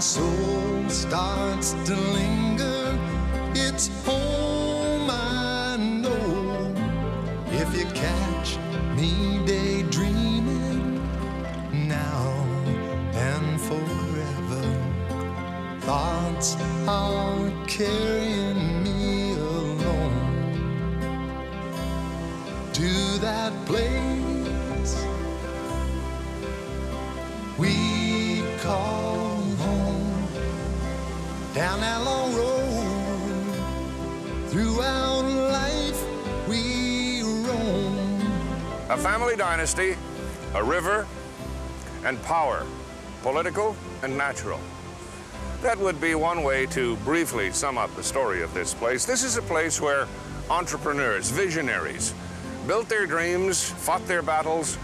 soul starts to linger, it's home I know. If you catch me daydreaming now and forever, thoughts are carrying me along to that place Down that long road, throughout life we roam. A family dynasty, a river, and power, political and natural. That would be one way to briefly sum up the story of this place. This is a place where entrepreneurs, visionaries, built their dreams, fought their battles,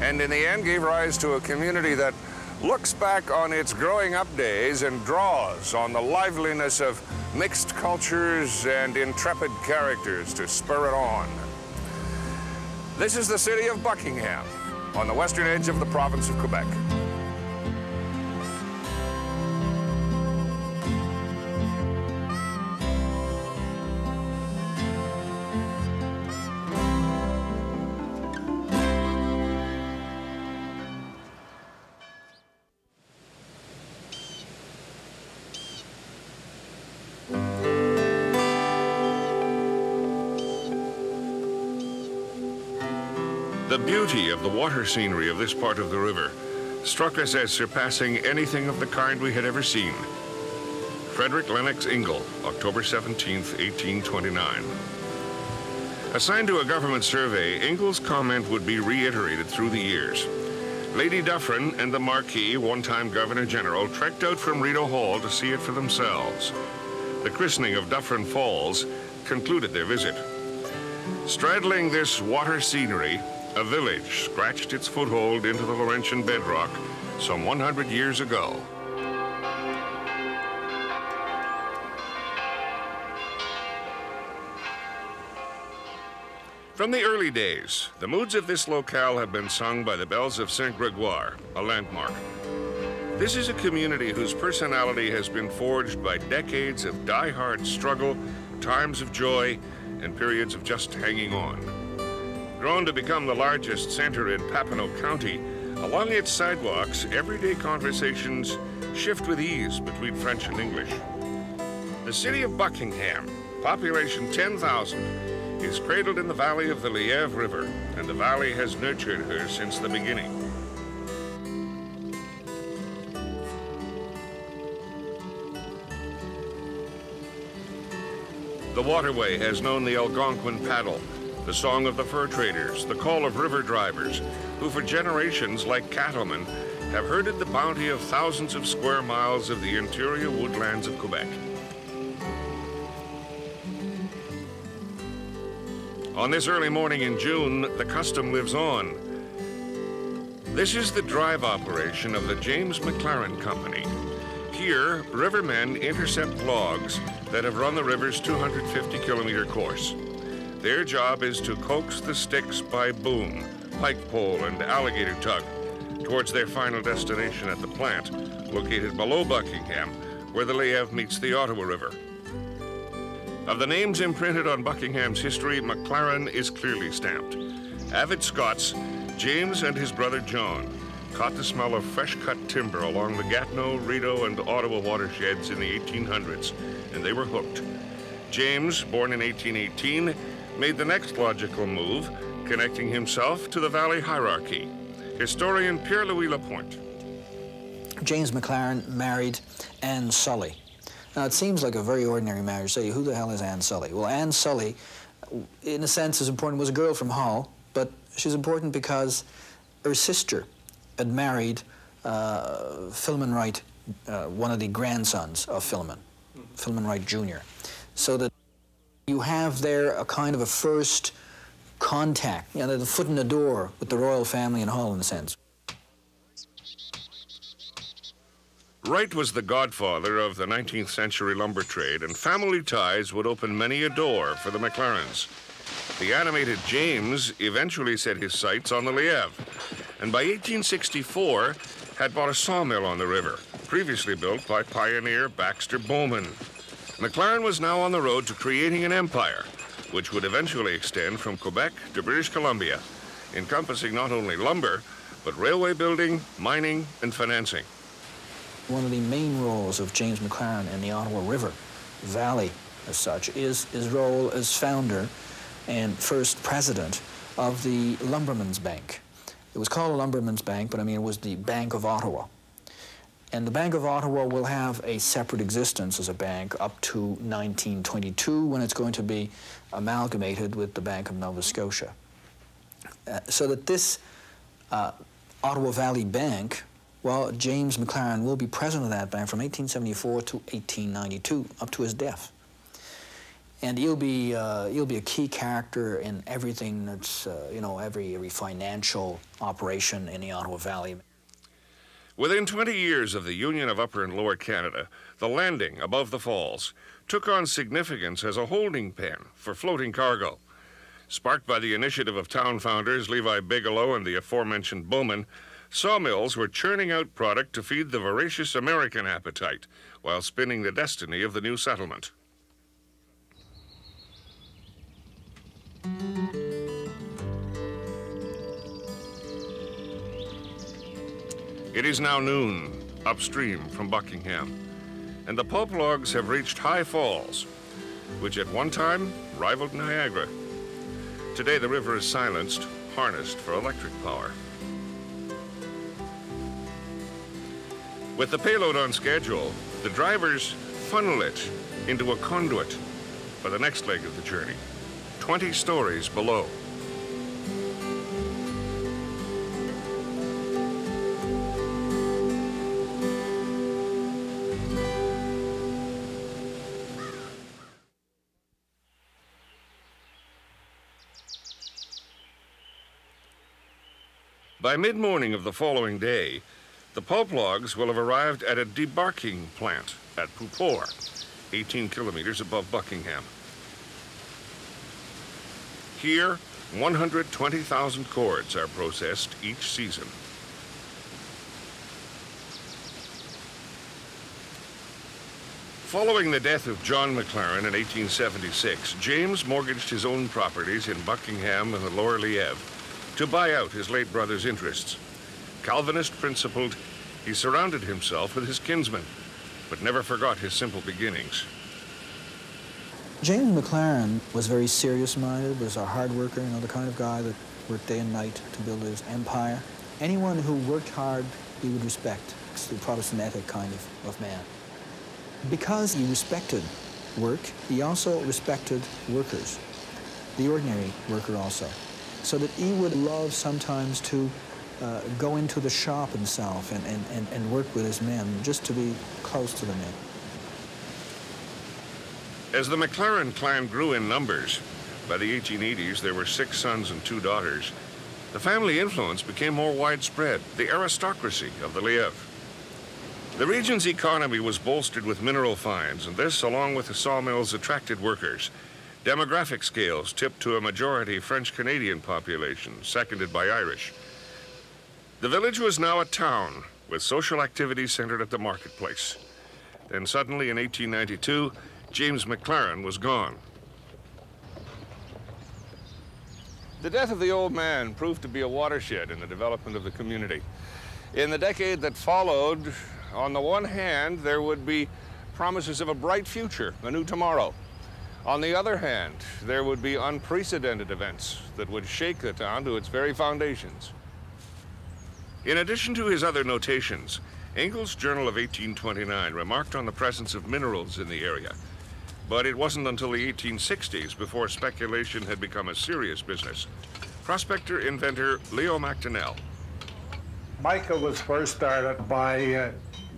and in the end gave rise to a community that looks back on its growing up days and draws on the liveliness of mixed cultures and intrepid characters to spur it on. This is the city of Buckingham on the western edge of the province of Quebec. Beauty of the water scenery of this part of the river struck us as surpassing anything of the kind we had ever seen. Frederick Lennox Ingall, October 17, 1829. Assigned to a government survey, Ingall's comment would be reiterated through the years. Lady Dufferin and the Marquis, one-time Governor General, trekked out from Rideau Hall to see it for themselves. The christening of Dufferin Falls concluded their visit. Straddling this water scenery, a village scratched its foothold into the Laurentian bedrock some 100 years ago. From the early days, the moods of this locale have been sung by the bells of Saint Gregoire, a landmark. This is a community whose personality has been forged by decades of die-hard struggle, times of joy, and periods of just hanging on. Grown to become the largest center in Papineau County, along its sidewalks, everyday conversations shift with ease between French and English. The city of Buckingham, population 10,000, is cradled in the valley of the Lièvre River, and the valley has nurtured her since the beginning. The waterway has known the Algonquin paddle, the song of the fur traders, the call of river drivers, who for generations, like cattlemen, have herded the bounty of thousands of square miles of the interior woodlands of Quebec. On this early morning in June, the custom lives on. This is the drive operation of the James McLaren Company. Here, rivermen intercept logs that have run the river's 250 kilometer course. Their job is to coax the sticks by boom, pike pole, and alligator tug towards their final destination at the plant, located below Buckingham, where the Lièvre meets the Ottawa River. Of the names imprinted on Buckingham's history, McLaren is clearly stamped. Avid Scots, James and his brother John caught the smell of fresh-cut timber along the Gatineau, Rideau, and Ottawa watersheds in the 1800s, and they were hooked. James, born in 1818, made the next logical move, connecting himself to the valley hierarchy. Historian Pierre-Louis Lapointe. James McLaren married Anne Sully. Now, it seems like a very ordinary marriage. Say, who the hell is Anne Sully? Well, Anne Sully, in a sense, is important, was a girl from Hull, but she's important because her sister had married uh, Philemon Wright, uh, one of the grandsons of Philemon, Philemon Wright Jr. So that you have there a kind of a first contact, you know, the foot in the door with the royal family in a sense. Wright was the godfather of the 19th century lumber trade, and family ties would open many a door for the McLarens. The animated James eventually set his sights on the Lièvre, and by 1864 had bought a sawmill on the river, previously built by pioneer Baxter Bowman. McLaren was now on the road to creating an empire, which would eventually extend from Quebec to British Columbia, encompassing not only lumber, but railway building, mining, and financing. One of the main roles of James McLaren in the Ottawa River Valley, as such, is his role as founder and first president of the Lumbermen's Bank. It was called a Lumbermen's Bank, but I mean it was the Bank of Ottawa. And the Bank of Ottawa will have a separate existence as a bank up to 1922 when it's going to be amalgamated with the Bank of Nova Scotia. Uh, so that this uh, Ottawa Valley Bank, well, James McLaren will be president of that bank from 1874 to 1892, up to his death. And he'll be, uh, he'll be a key character in everything that's, uh, you know, every, every financial operation in the Ottawa Valley. Within 20 years of the union of Upper and Lower Canada, the landing above the falls took on significance as a holding pen for floating cargo. Sparked by the initiative of town founders Levi Bigelow and the aforementioned Bowman, sawmills were churning out product to feed the voracious American appetite while spinning the destiny of the new settlement. It is now noon, upstream from Buckingham, and the pulp logs have reached High Falls, which at one time rivaled Niagara. Today the river is silenced, harnessed for electric power. With the payload on schedule, the drivers funnel it into a conduit for the next leg of the journey, 20 stories below. By mid-morning of the following day, the pulp logs will have arrived at a debarking plant at Poupore, 18 kilometers above Buckingham. Here, 120,000 cords are processed each season. Following the death of John McLaren in 1876, James mortgaged his own properties in Buckingham and the Lower Lièvre to buy out his late brother's interests. Calvinist principled, he surrounded himself with his kinsmen, but never forgot his simple beginnings. James McLaren was very serious-minded, was a hard worker, you know, the kind of guy that worked day and night to build his empire. Anyone who worked hard, he would respect. It's the Protestant ethic kind of, of man. Because he respected work, he also respected workers, the ordinary worker also so that he would love sometimes to uh, go into the shop himself and, and, and, and work with his men, just to be close to the men. As the McLaren clan grew in numbers, by the 1880s there were six sons and two daughters, the family influence became more widespread, the aristocracy of the Lièvre. The region's economy was bolstered with mineral finds, and this, along with the sawmills, attracted workers. Demographic scales tipped to a majority French-Canadian population, seconded by Irish. The village was now a town, with social activities centered at the marketplace. Then suddenly, in 1892, James McLaren was gone. The death of the old man proved to be a watershed in the development of the community. In the decade that followed, on the one hand, there would be promises of a bright future, a new tomorrow. On the other hand, there would be unprecedented events that would shake the town to its very foundations. In addition to his other notations, Ingall's Journal of 1829 remarked on the presence of minerals in the area. But it wasn't until the 1860s before speculation had become a serious business. Prospector inventor Leo McDonnell. Mica was first started by uh,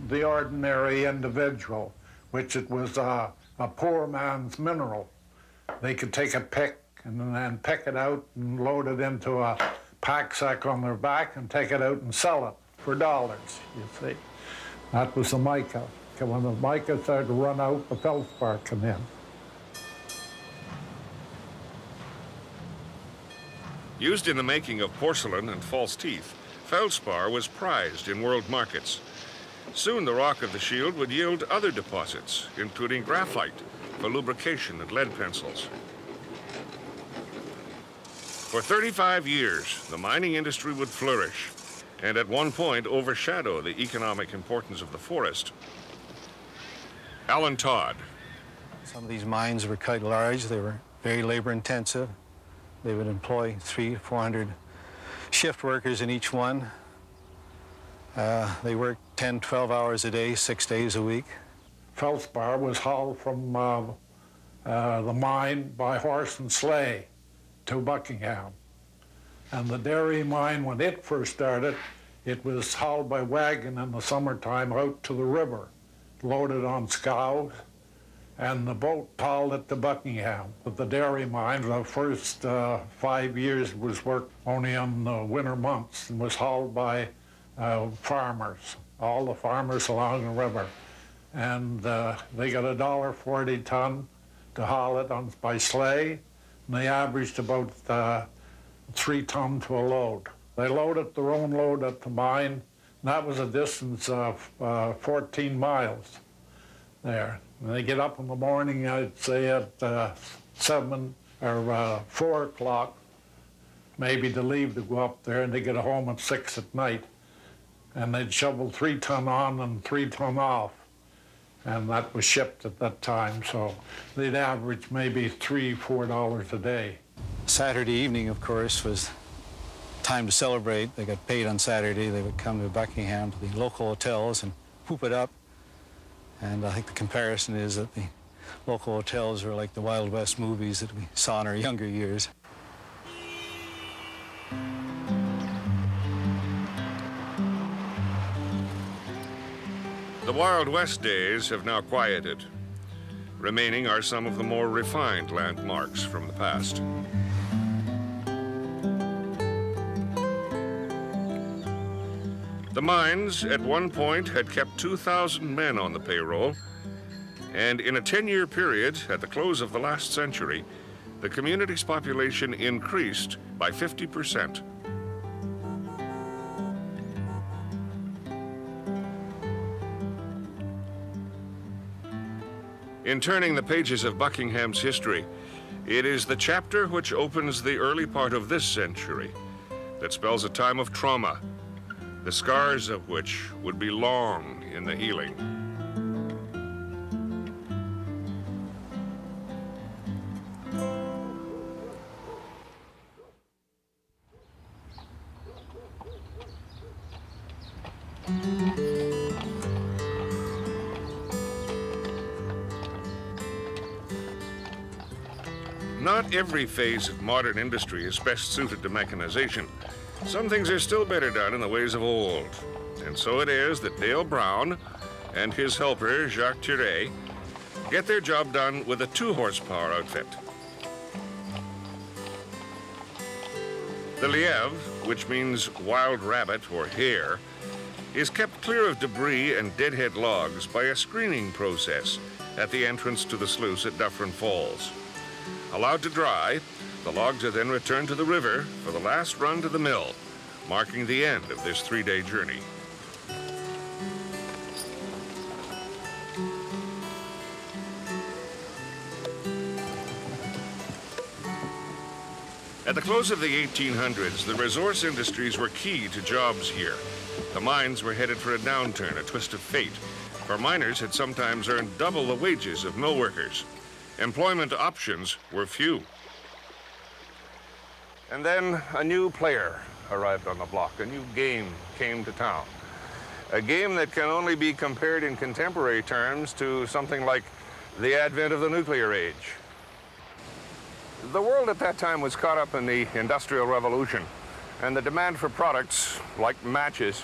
the ordinary individual, which it was uh, a poor man's mineral. They could take a pick and then pick it out and load it into a pack sack on their back and take it out and sell it for dollars, you see. That was the mica. When the mica started to run out, the feldspar came in. Used in the making of porcelain and false teeth, feldspar was prized in world markets. Soon the rock of the shield would yield other deposits, including graphite for lubrication and lead pencils. For 35 years, the mining industry would flourish and at one point overshadow the economic importance of the forest. Alan Todd. Some of these mines were quite large. They were very labor intensive. They would employ three, 400 shift workers in each one. Uh, they worked 10, 12 hours a day, six days a week. Feldspar was hauled from uh, uh, the mine by horse and sleigh to Buckingham. And the dairy mine, when it first started, it was hauled by wagon in the summertime out to the river, loaded on scows, and the boat hauled it to Buckingham. But the dairy mine, the first uh, five years was worked only in the winter months and was hauled by uh, farmers, all the farmers along the river. And uh, they got a dollar forty ton to haul it on by sleigh, and they averaged about uh, three ton to a load. They loaded their own load at the mine, and that was a distance of uh, 14 miles there. And they get up in the morning, I'd say at uh, 7 or uh, 4 o'clock, maybe to leave to go up there, and they get home at 6 at night. And they'd shovel three ton on and three ton off. And that was shipped at that time, so they'd average maybe three, four dollars a day. Saturday evening, of course, was time to celebrate. They got paid on Saturday. They would come to Buckingham to the local hotels and whoop it up. And I think the comparison is that the local hotels are like the Wild West movies that we saw in our younger years. The Wild West days have now quieted. Remaining are some of the more refined landmarks from the past. The mines at one point had kept 2,000 men on the payroll, and in a 10-year period at the close of the last century, the community's population increased by 50 percent. In turning the pages of Buckingham's history, it is the chapter which opens the early part of this century that spells a time of trauma, the scars of which would be long in the healing. Not every phase of modern industry is best suited to mechanization. Some things are still better done in the ways of old. And so it is that Dale Brown and his helper, Jacques Thierry, get their job done with a two horsepower outfit. The Lièvre, which means wild rabbit or hare, is kept clear of debris and deadhead logs by a screening process at the entrance to the sluice at Dufferin Falls. Allowed to dry, the logs are then returned to the river for the last run to the mill, marking the end of this three-day journey. At the close of the 1800s, the resource industries were key to jobs here. The mines were headed for a downturn, a twist of fate, for miners had sometimes earned double the wages of mill workers. Employment options were few. And then a new player arrived on the block. A new game came to town. A game that can only be compared in contemporary terms to something like the advent of the nuclear age. The world at that time was caught up in the Industrial Revolution, and the demand for products, like matches,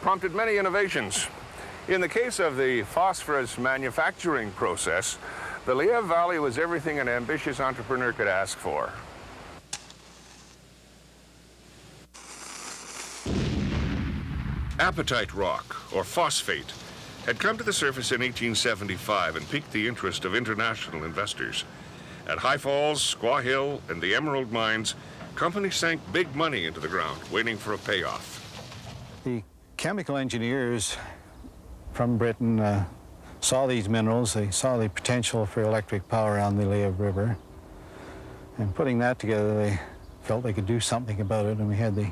prompted many innovations. In the case of the phosphorus manufacturing process, the Lièvre Valley was everything an ambitious entrepreneur could ask for. Apatite rock, or phosphate, had come to the surface in 1875 and piqued the interest of international investors. At High Falls, Squaw Hill, and the Emerald Mines, companies sank big money into the ground, waiting for a payoff. The chemical engineers from Britain uh, saw these minerals, they saw the potential for electric power on the Lièvre River. And putting that together, they felt they could do something about it, and we had the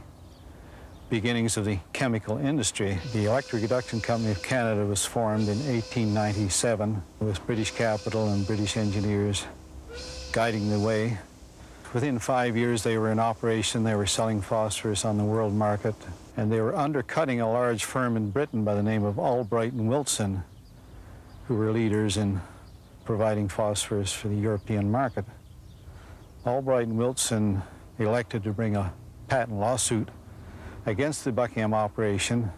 beginnings of the chemical industry. The Electric Reduction Company of Canada was formed in 1897 with British capital and British engineers guiding the way. Within five years, they were in operation. They were selling phosphorus on the world market, and they were undercutting a large firm in Britain by the name of Albright and Wilson, who were leaders in providing phosphorus for the European market. Albright and Wilson elected to bring a patent lawsuit against the Buckingham operation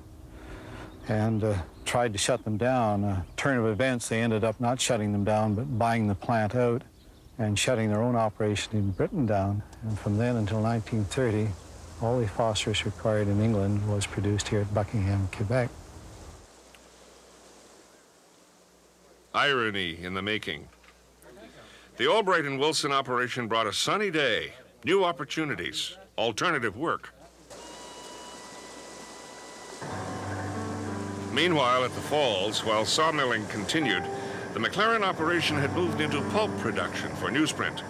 and uh, tried to shut them down. A turn of events, they ended up not shutting them down, but buying the plant out and shutting their own operation in Britain down. And from then until 1930, all the phosphorus required in England was produced here at Buckingham, Quebec. Irony in the making. The Albright and Wilson operation brought a sunny day, new opportunities, alternative work. Meanwhile, at the Falls, while sawmilling continued, the McLaren operation had moved into pulp production for newsprint.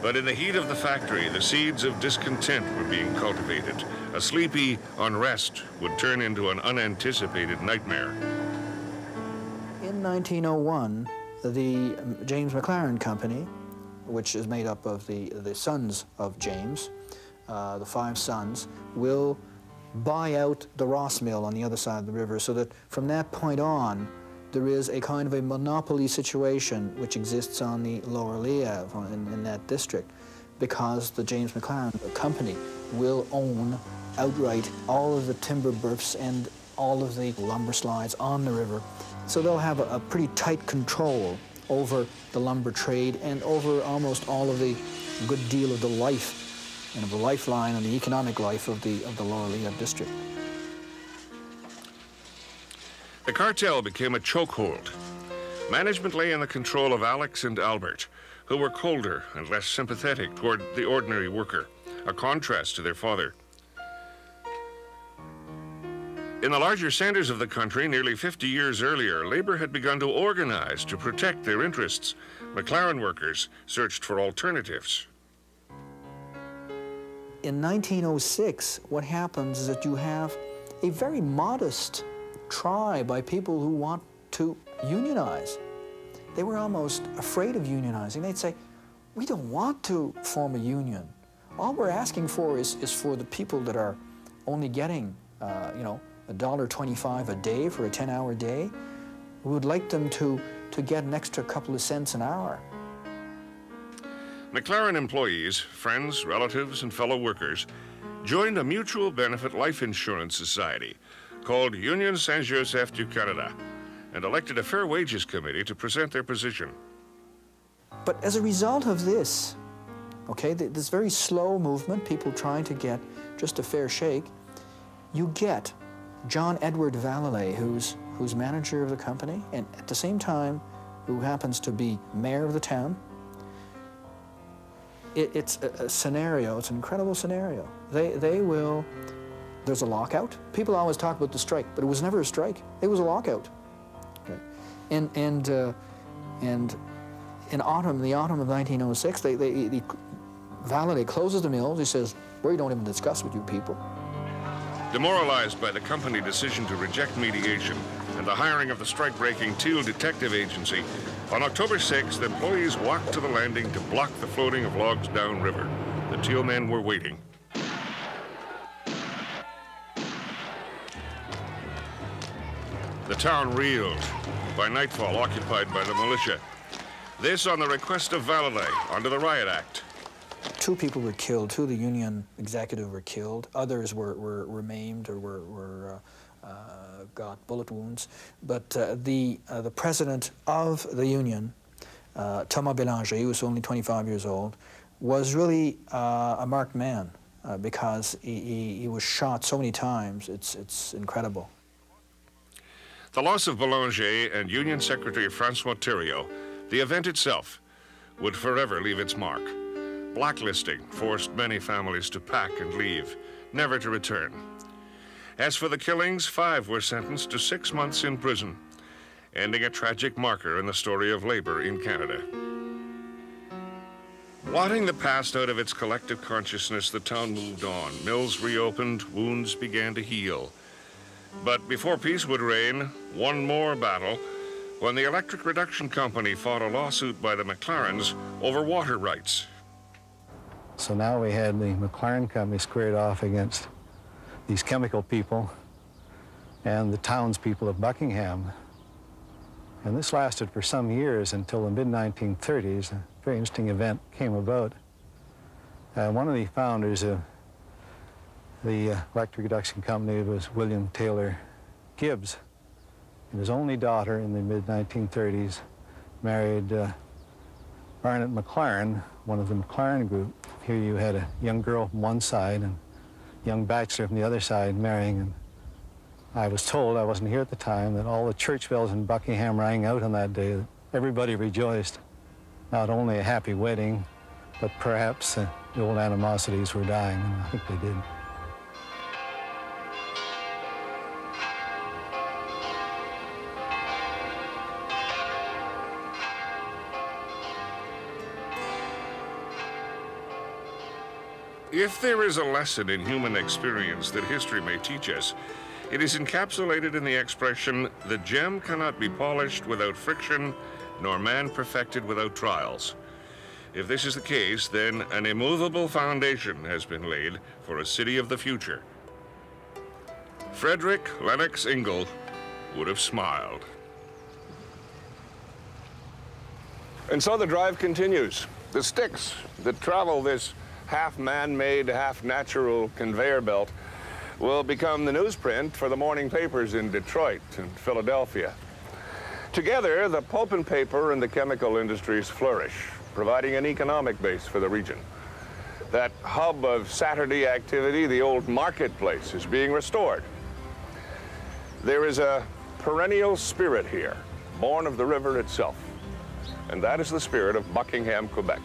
But in the heat of the factory, the seeds of discontent were being cultivated. A sleepy unrest would turn into an unanticipated nightmare. In 1901, the James McLaren Company, which is made up of the, the sons of James, uh, the five sons, will buy out the Ross Mill on the other side of the river so that from that point on, there is a kind of a monopoly situation which exists on the lower Lièvre in, in that district because the James McLaren company will own outright all of the timber berths and all of the lumber slides on the river. So they'll have a, a pretty tight control over the lumber trade and over almost all of the good deal of the life and of the lifeline and the economic life of the, of the Lower Lièvre district. The cartel became a chokehold. Management lay in the control of Alex and Albert, who were colder and less sympathetic toward the ordinary worker, a contrast to their father. In the larger centers of the country, nearly 50 years earlier, labor had begun to organize to protect their interests. McLaren workers searched for alternatives. In 1906, what happens is that you have a very modest try by people who want to unionize. They were almost afraid of unionizing. They'd say, we don't want to form a union. All we're asking for is, is for the people that are only getting, uh, you know, a dollar twenty-five a day for a 10-hour day. We would like them to, to get an extra couple of cents an hour. McLaren employees, friends, relatives, and fellow workers joined a mutual benefit life insurance society called Union Saint-Joseph du Canada and elected a fair wages committee to present their position. But as a result of this, okay, this very slow movement, people trying to get just a fair shake, you get John Edward Vallely, who's, who's manager of the company, and at the same time, who happens to be mayor of the town. It, it's a, a scenario, it's an incredible scenario. They, they will there's a lockout. People always talk about the strike, but it was never a strike. It was a lockout. Okay. And, and, uh, and in autumn, the autumn of 1906, they, they, the Vallely closes the mills. He says, we don't even discuss with you people. Demoralized by the company decision to reject mediation and the hiring of the strike-breaking Thiel Detective Agency, on October 6th, employees walked to the landing to block the floating of logs downriver. The Thiel men were waiting. The town reeled, by nightfall occupied by the militia. This on the request of Vallely under the Riot Act. Two people were killed, two of the Union executive were killed. Others were, were, were maimed or were, were uh, uh, got bullet wounds. But uh, the, uh, the president of the Union, uh, Thomas Bélanger, he was only 25 years old, was really uh, a marked man because he, he, he was shot so many times. It's, it's incredible. The loss of Bélanger and Union Secretary Francois Thériault, the event itself, would forever leave its mark. Blacklisting forced many families to pack and leave, never to return. As for the killings, five were sentenced to six months in prison, ending a tragic marker in the story of labor in Canada. Blotting the past out of its collective consciousness, the town moved on. Mills reopened, wounds began to heal. But before peace would reign, one more battle when the Electric Reduction Company fought a lawsuit by the McLarens over water rights. So now we had the McLaren Company squared off against these chemical people and the townspeople of Buckingham. And this lasted for some years until the mid-1930s. A very interesting event came about. Uh, one of the founders of the uh, electric reduction company was William Taylor Gibbs. And his only daughter in the mid-1930s married uh, Barnett McLaren, one of the McLaren group. Here you had a young girl from one side and young bachelor from the other side marrying. And I was told, I wasn't here at the time, that all the church bells in Buckingham rang out on that day. Everybody rejoiced. Not only a happy wedding, but perhaps uh, the old animosities were dying, and I think they did. If there is a lesson in human experience that history may teach us, it is encapsulated in the expression, the gem cannot be polished without friction, nor man perfected without trials. If this is the case, then an immovable foundation has been laid for a city of the future. Frederick Lennox Ingall would have smiled. And so the drive continues. The sticks that travel this half man-made, half natural conveyor belt will become the newsprint for the morning papers in Detroit and Philadelphia. Together, the pulp and paper and the chemical industries flourish, providing an economic base for the region. That hub of Saturday activity, the old marketplace, is being restored. There is a perennial spirit here, born of the river itself, and that is the spirit of Buckingham, Quebec.